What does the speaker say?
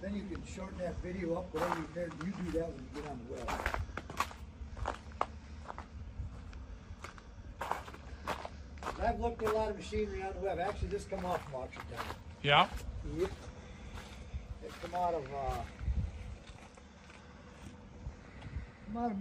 Then you can shorten that video up, whatever you can, you do that when you get on the web. I've looked at a lot of machinery on the web, actually this come off from auction time. Yeah. Yep. It come out of, uh, come out of